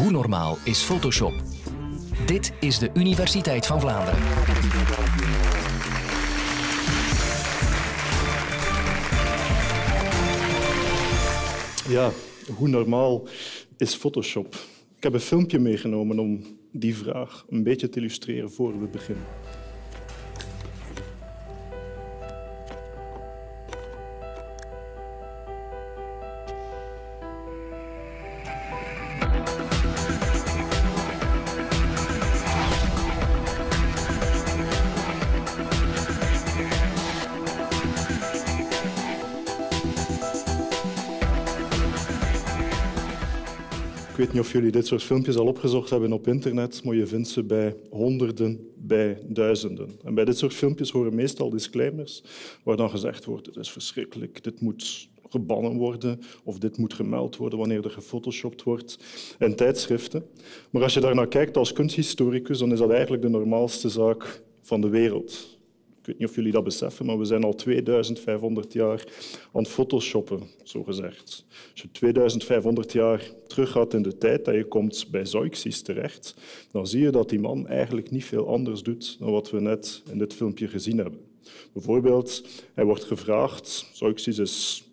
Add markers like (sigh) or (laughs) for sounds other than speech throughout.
Hoe normaal is Photoshop? Dit is de Universiteit van Vlaanderen. Ja, hoe normaal is Photoshop? Ik heb een filmpje meegenomen om die vraag een beetje te illustreren voor we beginnen. Weet niet of jullie dit soort filmpjes al opgezocht hebben op internet, maar je vindt ze bij honderden, bij duizenden. En bij dit soort filmpjes horen meestal disclaimers waar dan gezegd wordt het is verschrikkelijk, dit moet gebannen worden of dit moet gemeld worden wanneer er gefotoshopt wordt in tijdschriften. Maar als je daarnaar kijkt als kunsthistoricus, dan is dat eigenlijk de normaalste zaak van de wereld. Ik weet niet of jullie dat beseffen, maar we zijn al 2500 jaar aan het photoshoppen, zo gezegd. Als je 2500 jaar teruggaat in de tijd en je komt bij Zeuxis terecht, dan zie je dat die man eigenlijk niet veel anders doet dan wat we net in dit filmpje gezien hebben. Bijvoorbeeld, hij wordt gevraagd, Zeuxis is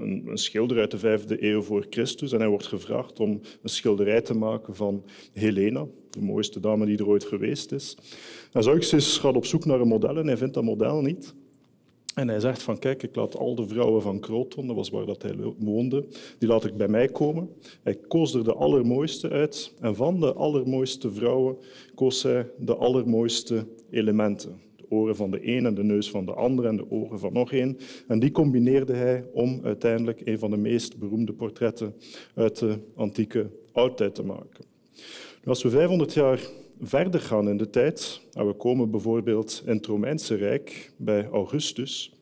een, schilder uit de vijfde eeuw voor Christus. En hij wordt gevraagd om een schilderij te maken van Helena, de mooiste dame die er ooit geweest is. En Zeuxis gaat op zoek naar een model en hij vindt dat model niet. En hij zegt van kijk, ik laat al de vrouwen van Kroton, dat was waar dat hij woonde, die laat ik bij mij komen. Hij koos er de allermooiste uit en van de allermooiste vrouwen koos hij de allermooiste elementen oren van de een en de neus van de ander en de ogen van nog een. En die combineerde hij om uiteindelijk een van de meest beroemde portretten uit de antieke oudtijd te maken. Als we 500 jaar verder gaan in de tijd, en we komen bijvoorbeeld in het Romeinse Rijk bij Augustus,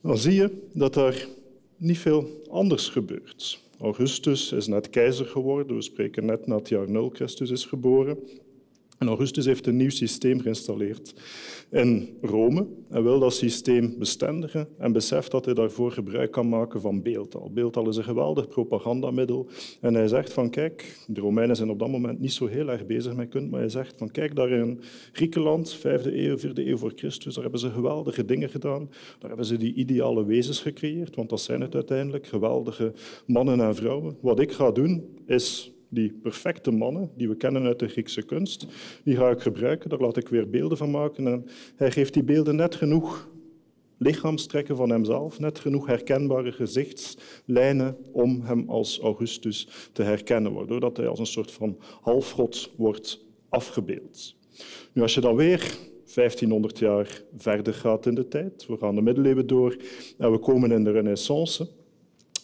dan zie je dat er niet veel anders gebeurt. Augustus is net keizer geworden, we spreken net na het jaar 0 Christus is geboren. En Augustus heeft een nieuw systeem geïnstalleerd in Rome en wil dat systeem bestendigen en beseft dat hij daarvoor gebruik kan maken van beeldtaal. Beeldtaal is een geweldig propagandamiddel en hij zegt van kijk, de Romeinen zijn op dat moment niet zo heel erg bezig met kunst, maar hij zegt van kijk, daar in Griekenland, 5e eeuw, 4e eeuw voor Christus, daar hebben ze geweldige dingen gedaan. Daar hebben ze die ideale wezens gecreëerd, want dat zijn het uiteindelijk, geweldige mannen en vrouwen. Wat ik ga doen is die perfecte mannen die we kennen uit de Griekse kunst, die ga ik gebruiken. Daar laat ik weer beelden van maken. En hij geeft die beelden net genoeg lichaamstrekken van hemzelf, net genoeg herkenbare gezichtslijnen om hem als Augustus te herkennen, waardoor dat hij als een soort van halfgod wordt afgebeeld. Nu, als je dan weer 1500 jaar verder gaat in de tijd, we gaan de middeleeuwen door en we komen in de renaissance,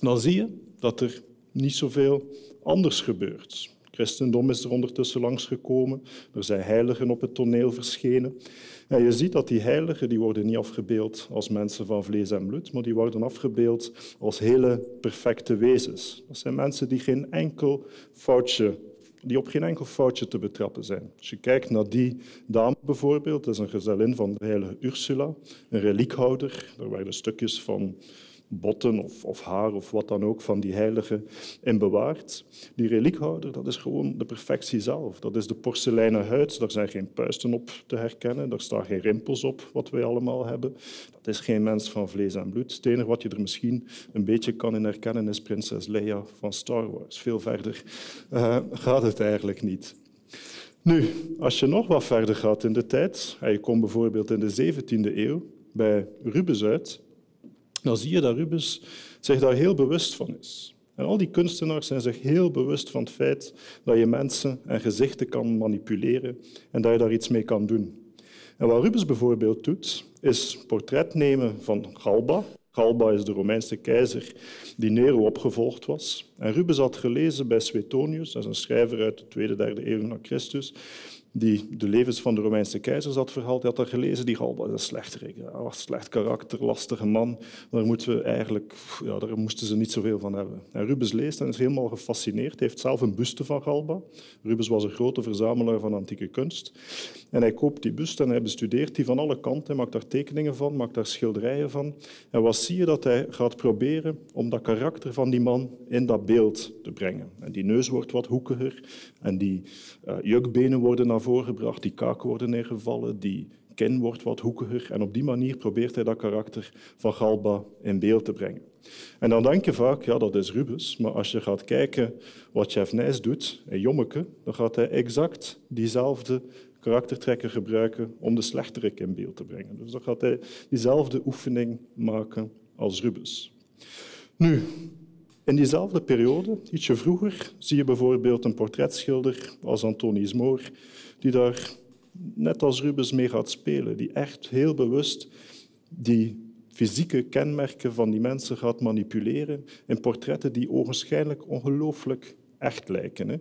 dan zie je dat er niet zoveel anders gebeurt. Christendom is er ondertussen langsgekomen. Er zijn heiligen op het toneel verschenen. En je ziet dat die heiligen die worden niet afgebeeld als mensen van vlees en bloed, maar die worden afgebeeld als hele perfecte wezens. Dat zijn mensen die, geen enkel foutje, die op geen enkel foutje te betrappen zijn. Als je kijkt naar die dame bijvoorbeeld, dat is een gezellin van de heilige Ursula, een reliekhouder. Daar werden stukjes van botten of, of, haar of wat dan ook van die heilige in bewaard. Die reliekhouder, dat is gewoon de perfectie zelf. Dat is de porseleinen huid, daar zijn geen puisten op te herkennen, daar staan geen rimpels op, wat wij allemaal hebben. Dat is geen mens van vlees en bloed. Het enige wat je er misschien een beetje kan in herkennen is prinses Leia van Star Wars. Veel verder uh, gaat het eigenlijk niet. Nu, als je nog wat verder gaat in de tijd, je komt bijvoorbeeld in de 17e eeuw bij Rubens uit, dan zie je dat Rubens zich daar heel bewust van is. En al die kunstenaars zijn zich heel bewust van het feit dat je mensen en gezichten kan manipuleren en dat je daar iets mee kan doen. En wat Rubens bijvoorbeeld doet, is portret nemen van Galba. Galba is de Romeinse keizer die Nero opgevolgd was. En Rubens had gelezen bij Suetonius, dat is een schrijver uit de tweede, derde eeuw na Christus, die de levens van de Romeinse keizers had verhaald. Hij had dat gelezen, die Galba, een slechterik, een slecht karakter, lastige man. Daar, moeten we eigenlijk, ja, daar moesten ze niet zoveel van hebben. En Rubens leest en is helemaal gefascineerd. Hij heeft zelf een buste van Galba. Rubens was een grote verzamelaar van antieke kunst. En hij koopt die buste en hij bestudeert die van alle kanten. Hij maakt daar tekeningen van, maakt daar schilderijen van. En wat zie je dat hij gaat proberen om dat karakter van die man in dat beeld te brengen. En die neus wordt wat hoekiger en die uh, jukbenen worden naar voren gebracht, die kaken worden neergevallen, die kin wordt wat hoekiger. En op die manier probeert hij dat karakter van Galba in beeld te brengen. En dan denk je vaak, ja, dat is Rubens. Maar als je gaat kijken wat Chef Nijs doet in Jommeke, dan gaat hij exact diezelfde karaktertrekken gebruiken om de slechterik in beeld te brengen. Dus dan gaat hij diezelfde oefening maken als Rubens. Nu, in diezelfde periode, ietsje vroeger, zie je bijvoorbeeld een portretschilder als Antonius Moor, die daar net als Rubens mee gaat spelen, die echt heel bewust die fysieke kenmerken van die mensen gaat manipuleren in portretten die ogenschijnlijk ongelooflijk echt lijken. Hè.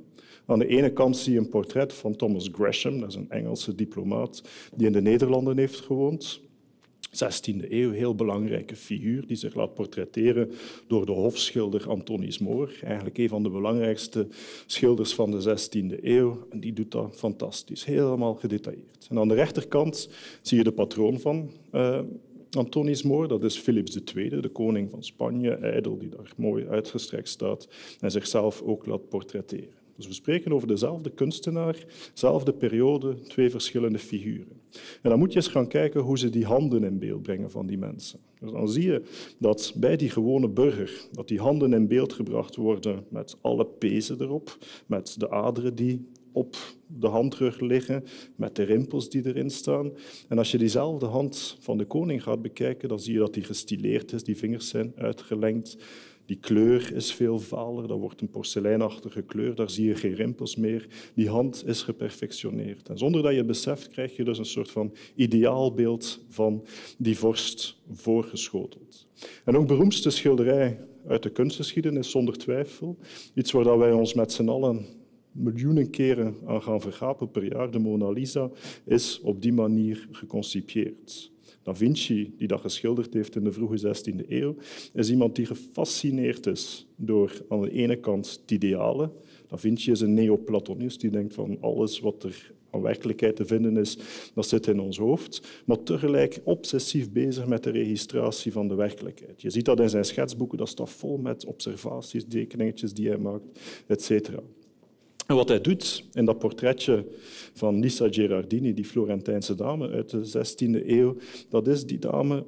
Aan de ene kant zie je een portret van Thomas Gresham, dat is een Engelse diplomaat die in de Nederlanden heeft gewoond. 16e eeuw, heel belangrijke figuur die zich laat portretteren door de hofschilder Antonius Moor, eigenlijk een van de belangrijkste schilders van de 16e eeuw. En die doet dat fantastisch, helemaal gedetailleerd. En aan de rechterkant zie je de patroon van uh, Antonius Moor, dat is Philips II, de koning van Spanje, ijdel, die daar mooi uitgestrekt staat en zichzelf ook laat portretteren. Dus we spreken over dezelfde kunstenaar, dezelfde periode, twee verschillende figuren. En dan moet je eens gaan kijken hoe ze die handen in beeld brengen van die mensen. Dus dan zie je dat bij die gewone burger dat die handen in beeld gebracht worden met alle pezen erop, met de aderen die op de handrug liggen, met de rimpels die erin staan. En als je diezelfde hand van de koning gaat bekijken, dan zie je dat die gestileerd is, die vingers zijn uitgelengd. Die kleur is veel valer, dat wordt een porseleinachtige kleur, daar zie je geen rimpels meer. Die hand is geperfectioneerd. En zonder dat je het beseft, krijg je dus een soort van ideaalbeeld van die vorst voorgeschoteld. En ook beroemdste schilderij uit de kunstgeschiedenis, zonder twijfel. Iets waar wij ons met z'n allen miljoenen keren aan gaan vergapen per jaar, de Mona Lisa, is op die manier geconcipieerd. Da Vinci, die dat geschilderd heeft in de vroege 16e eeuw, is iemand die gefascineerd is door aan de ene kant het ideale. Da Vinci is een neoplatonist die denkt van alles wat er aan werkelijkheid te vinden is, dat zit in ons hoofd, maar tegelijk obsessief bezig met de registratie van de werkelijkheid. Je ziet dat in zijn schetsboeken, dat staat vol met observaties, tekeningetjes die hij maakt, etc. Wat hij doet in dat portretje van Nissa Gerardini, die Florentijnse dame uit de 16e eeuw, dat is die dame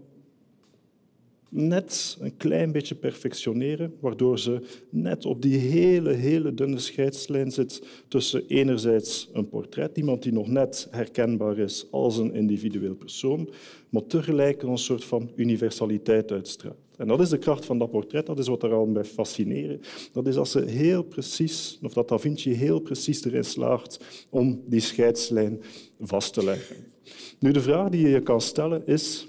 net een klein beetje perfectioneren, waardoor ze net op die hele, hele dunne scheidslijn zit tussen enerzijds een portret, iemand die nog net herkenbaar is als een individueel persoon, maar tegelijk een soort van universaliteit uitstraalt. En dat is de kracht van dat portret, dat is wat er al bij fascineren. Dat is als ze heel precies, of dat Da Vinci heel precies erin slaagt om die scheidslijn vast te leggen. Nu, de vraag die je je kan stellen is,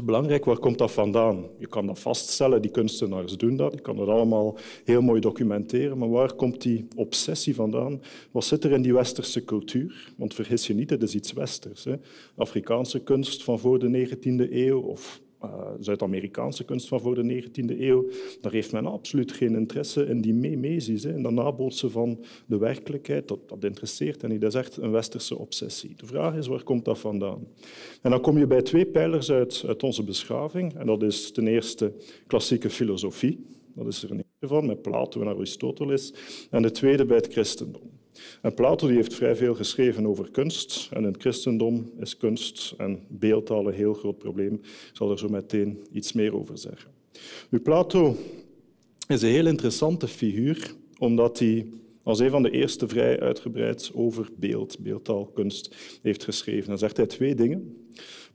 is belangrijk, waar komt dat vandaan? Je kan dat vaststellen, die kunstenaars doen dat, je kan dat allemaal heel mooi documenteren, maar waar komt die obsessie vandaan? Wat zit er in die westerse cultuur? Want vergis je niet, het is iets westers. Hè? Afrikaanse kunst van voor de 19e eeuw of uh, Zuid-Amerikaanse kunst van voor de 19e eeuw, daar heeft men absoluut geen interesse in die memesies, in dat nabootsen van de werkelijkheid. Dat, dat interesseert en dat is echt een westerse obsessie. De vraag is, waar komt dat vandaan? En dan kom je bij twee pijlers uit, uit onze beschaving. En dat is ten eerste klassieke filosofie. Dat is er een van, met Plato en Aristoteles. En de tweede bij het christendom. En Plato die heeft vrij veel geschreven over kunst. En in het christendom is kunst en beeldtaal een heel groot probleem. Ik zal er zo meteen iets meer over zeggen. Nu, Plato is een heel interessante figuur, omdat hij als een van de eerste vrij uitgebreid over beeld, beeldtaalkunst heeft geschreven. Dan zegt hij twee dingen.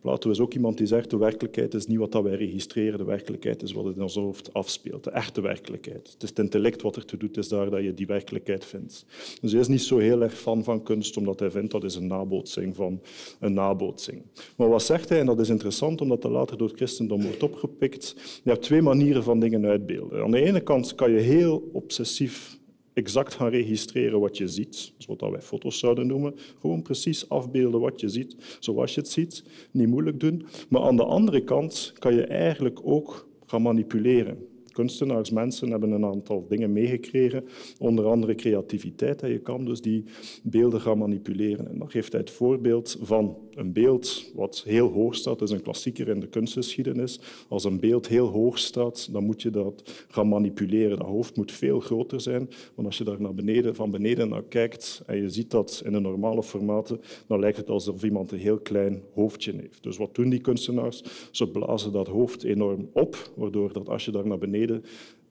Plato is ook iemand die zegt de werkelijkheid is niet wat wij registreren, de werkelijkheid is wat in ons hoofd afspeelt, de echte werkelijkheid. Het is het intellect wat er te doet, is daar dat je die werkelijkheid vindt. Dus hij is niet zo heel erg fan van kunst, omdat hij vindt dat is een nabootsing van een nabootsing. Maar wat zegt hij, en dat is interessant, omdat dat later door het christendom wordt opgepikt, je hebt twee manieren van dingen uitbeelden. Aan de ene kant kan je heel obsessief exact gaan registreren wat je ziet, wat wij foto's zouden noemen. Gewoon precies afbeelden wat je ziet, zoals je het ziet. Niet moeilijk doen. Maar aan de andere kant kan je eigenlijk ook gaan manipuleren. Kunstenaars, mensen hebben een aantal dingen meegekregen, onder andere creativiteit. Je kan dus die beelden gaan manipuleren. En dan geeft hij het voorbeeld van een beeld wat heel hoog staat, is een klassieker in de kunstgeschiedenis. Als een beeld heel hoog staat, dan moet je dat gaan manipuleren. Dat hoofd moet veel groter zijn, want als je daar naar beneden, van beneden naar kijkt en je ziet dat in de normale formaten, dan lijkt het alsof iemand een heel klein hoofdje heeft. Dus wat doen die kunstenaars? Ze blazen dat hoofd enorm op, waardoor dat als je daar naar beneden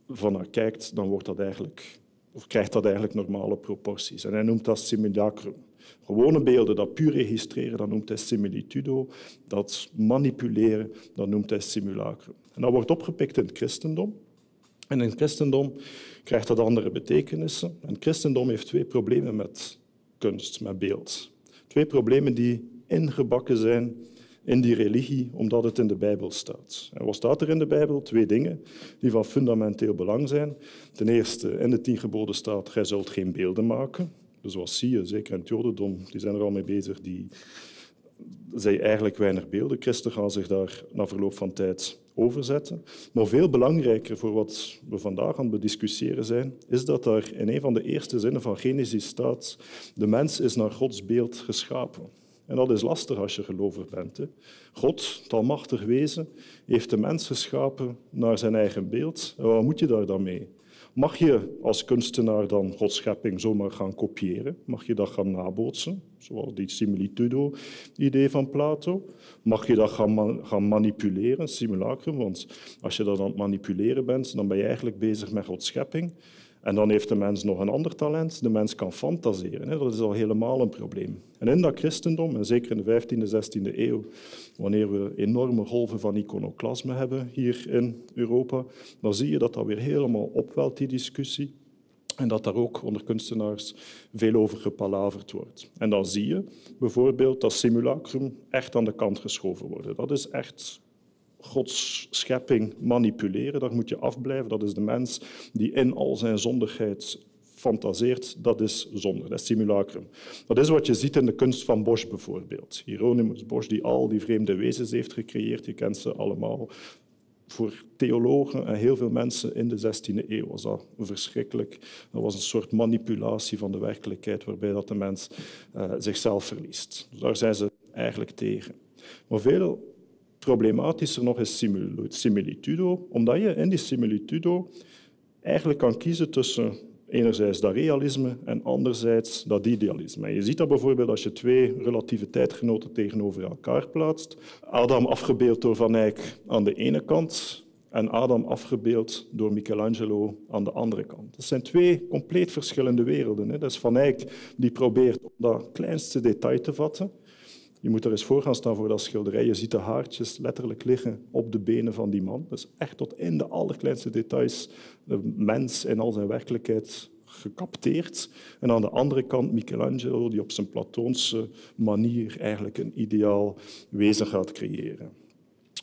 van naar kijkt, dan wordt dat eigenlijk, of krijgt dat eigenlijk normale proporties. En hij noemt dat simulacrum. Gewone beelden dat puur registreren, dat noemt hij similitudo. Dat manipuleren, dat noemt hij simulacrum. En dat wordt opgepikt in het christendom. En in het christendom krijgt dat andere betekenissen. En het christendom heeft twee problemen met kunst, met beeld. Twee problemen die ingebakken zijn in die religie, omdat het in de Bijbel staat. En wat staat er in de Bijbel? Twee dingen die van fundamenteel belang zijn. Ten eerste, in de tien geboden staat, gij zult geen beelden maken. Dus wat zie je, zeker in het Jodendom, die zijn er al mee bezig, die zijn eigenlijk weinig beelden. Christen gaan zich daar na verloop van tijd overzetten. Maar veel belangrijker voor wat we vandaag aan het bediscussiëren zijn, is dat daar in een van de eerste zinnen van Genesis staat, de mens is naar Gods beeld geschapen. En dat is lastig als je gelovig bent. Hè. God, het almachtig wezen, heeft de mens geschapen naar zijn eigen beeld. En wat moet je daar dan mee? Mag je als kunstenaar dan Gods schepping zomaar gaan kopiëren? Mag je dat gaan nabootsen, zoals die similitudo-idee van Plato? Mag je dat gaan, gaan manipuleren, simulacrum? Want als je dat aan het manipuleren bent, dan ben je eigenlijk bezig met Gods schepping. En dan heeft de mens nog een ander talent. De mens kan fantaseren. Dat is al helemaal een probleem. En in dat christendom, en zeker in de 15e, 16e eeuw, wanneer we enorme golven van iconoclasme hebben hier in Europa, dan zie je dat dat weer helemaal opwelt, die discussie. En dat daar ook onder kunstenaars veel over gepalaverd wordt. En dan zie je bijvoorbeeld dat simulacrum echt aan de kant geschoven wordt. Dat is echt Gods schepping manipuleren. Daar moet je afblijven. Dat is de mens die in al zijn zondigheid fantaseert. Dat is zonde, dat is simulacrum. Dat is wat je ziet in de kunst van Bosch bijvoorbeeld. Hieronymus Bosch, die al die vreemde wezens heeft gecreëerd. Je kent ze allemaal. Voor theologen en heel veel mensen in de 16e eeuw was dat verschrikkelijk. Dat was een soort manipulatie van de werkelijkheid waarbij dat de mens uh, zichzelf verliest. Daar zijn ze eigenlijk tegen. Maar veel problematischer nog is similitudo, omdat je in die similitudo eigenlijk kan kiezen tussen enerzijds dat realisme en anderzijds dat idealisme. je ziet dat bijvoorbeeld als je twee relatieve tijdgenoten tegenover elkaar plaatst. Adam afgebeeld door Van Eyck aan de ene kant en Adam afgebeeld door Michelangelo aan de andere kant. Dat zijn twee compleet verschillende werelden. Dat is Van Eyck die probeert om dat kleinste detail te vatten je moet er eens voor gaan staan voor dat schilderij. Je ziet de haartjes letterlijk liggen op de benen van die man. Dus echt tot in de allerkleinste details de mens in al zijn werkelijkheid gecapteerd. En aan de andere kant Michelangelo, die op zijn Platoonse manier eigenlijk een ideaal wezen gaat creëren.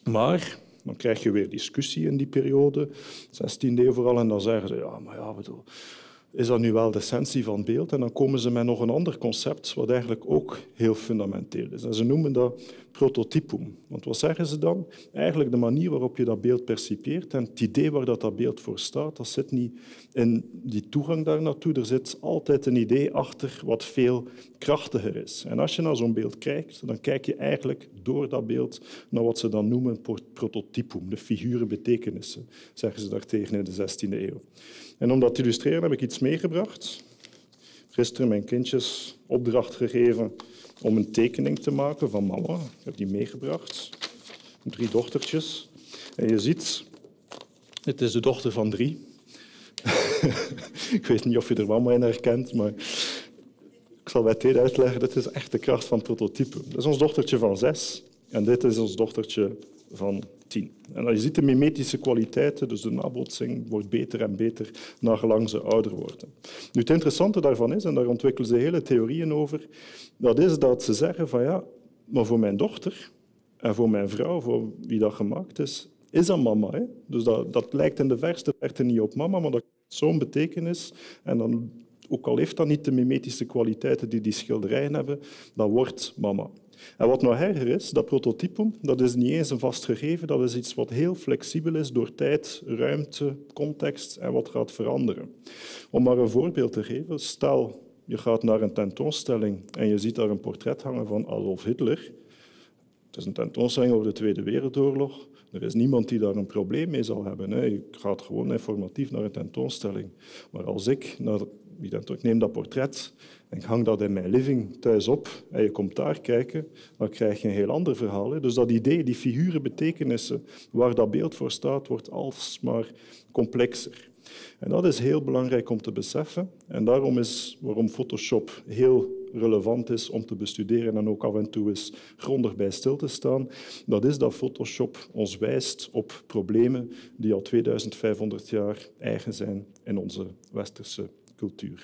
Maar dan krijg je weer discussie in die periode, 16e eeuw vooral, en dan zeggen ze, ja, maar ja, bedoel, is dat nu wel de essentie van beeld. En dan komen ze met nog een ander concept, wat eigenlijk ook heel fundamenteel is. En ze noemen dat prototypum. Want wat zeggen ze dan? Eigenlijk de manier waarop je dat beeld percipieert en het idee waar dat, dat beeld voor staat, dat zit niet in die toegang daar naartoe. Er zit altijd een idee achter wat veel krachtiger is. En als je naar zo'n beeld kijkt, dan kijk je eigenlijk door dat beeld naar wat ze dan noemen prototypum, de figuren betekenissen, zeggen ze daartegen in de 16e eeuw. En om dat te illustreren heb ik iets meegebracht. Gisteren mijn kindjes opdracht gegeven om een tekening te maken van mama. Ik heb die meegebracht. Drie dochtertjes. En je ziet, het is de dochter van drie. (laughs) ik weet niet of je er mama in herkent, maar ik zal bij het uitleggen. Dit is echt de kracht van prototype. Dat is ons dochtertje van zes en dit is ons dochtertje van en je ziet de mimetische kwaliteiten, dus de nabotsing wordt beter en beter naargelang ze ouder worden. Nu, het interessante daarvan is, en daar ontwikkelen ze hele theorieën over, dat is dat ze zeggen van ja, maar voor mijn dochter en voor mijn vrouw, voor wie dat gemaakt is, is dat mama. Hè? Dus dat, dat lijkt in de verste verte niet op mama, maar dat heeft zo'n betekenis. En dan, ook al heeft dat niet de mimetische kwaliteiten die die schilderijen hebben, dat wordt mama. En wat nog erger is, dat prototype, dat is niet eens een vast gegeven, dat is iets wat heel flexibel is door tijd, ruimte, context en wat gaat veranderen. Om maar een voorbeeld te geven, stel je gaat naar een tentoonstelling en je ziet daar een portret hangen van Adolf Hitler, Het is een tentoonstelling over de Tweede Wereldoorlog. Er is niemand die daar een probleem mee zal hebben. Je gaat gewoon informatief naar een tentoonstelling. Maar als ik, naar, ik neem dat portret en ik hang dat in mijn living thuis op en je komt daar kijken, dan krijg je een heel ander verhaal. Dus dat idee, die figuren, betekenissen, waar dat beeld voor staat, wordt alsmaar complexer. En dat is heel belangrijk om te beseffen. En daarom is waarom Photoshop heel relevant is om te bestuderen en ook af en toe eens grondig bij stil te staan, dat is dat Photoshop ons wijst op problemen die al 2500 jaar eigen zijn in onze westerse cultuur.